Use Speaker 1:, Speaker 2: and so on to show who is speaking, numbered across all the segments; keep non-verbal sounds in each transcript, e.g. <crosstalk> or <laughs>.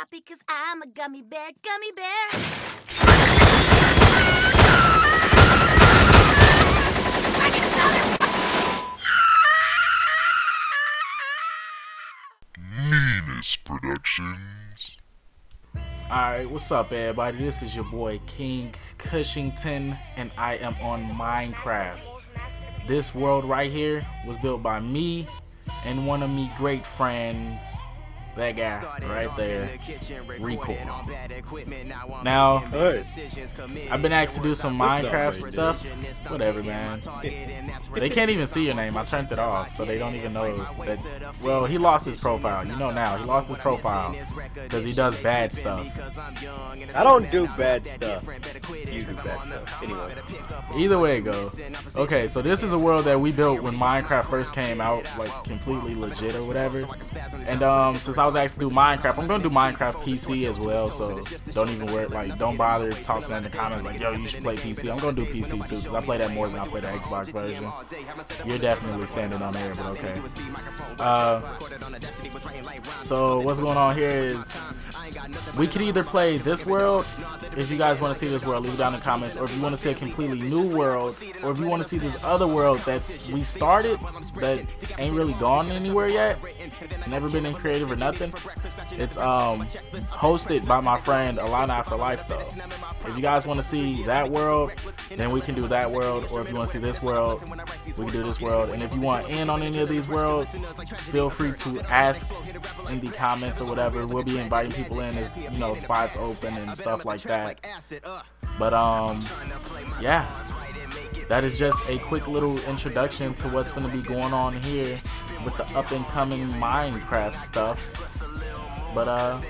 Speaker 1: happy cause I'm a gummy bear, gummy bear.
Speaker 2: Meanest Productions.
Speaker 3: Alright, what's up everybody? This is your boy King Kushington and I am on Minecraft. This world right here was built by me and one of me great friends. That guy right there, Rico. Now,
Speaker 4: Hey.
Speaker 3: I've been asked to do some Minecraft stuff. Whatever, man. They can't even see your name. I turned it off, so they don't even know that. Well, he lost his profile. You know now. He lost his profile because he does bad stuff.
Speaker 4: I don't do bad stuff. You do bad stuff. Anyway.
Speaker 3: Either way it goes. Okay, so this is a world that we built when Minecraft first came out, like completely legit or whatever. And um, since I was asked to do Minecraft, I'm gonna do Minecraft PC as well. So don't even worry, like don't bother tossing in the comments like, yo, you should play PC. I'm gonna do PC too because I play that more than I play the Xbox version. You're definitely standing on there, but okay. Uh, so what's going on here is we could either play this world if you guys want to see this world leave it down in the comments or if you want to see a completely new world or if you want to see this other world that's we started that ain't really gone anywhere yet never been in creative or nothing it's um hosted by my friend Alana for life though. If you guys want to see that world then we can do that world. Or if you want to see this world we can do this world. And if you want in on any of these worlds feel free to ask in the comments or whatever. We'll be inviting people in as you know spots open and stuff like that. But um yeah. That is just a quick little introduction to what's going to be going on here with the up and coming minecraft stuff but uh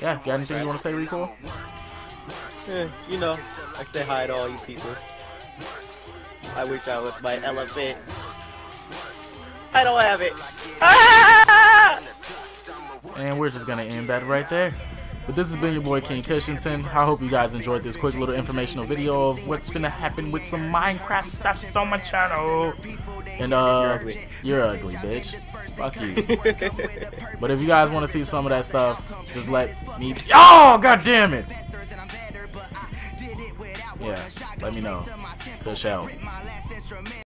Speaker 3: yeah got anything you want to say rico
Speaker 4: Yeah, you know, I say hi to all you people. I wish I was my elephant. I don't have it. Ah!
Speaker 3: And we're just gonna end that right there. But this has been your boy King Kushington. I hope you guys enjoyed this quick little informational video of what's gonna happen with some Minecraft stuff on my channel. And uh, you're ugly, bitch. Fuck you. <laughs> but if you guys want to see some of that stuff, just let me. Oh, god damn it! Yeah, let me know. Good show.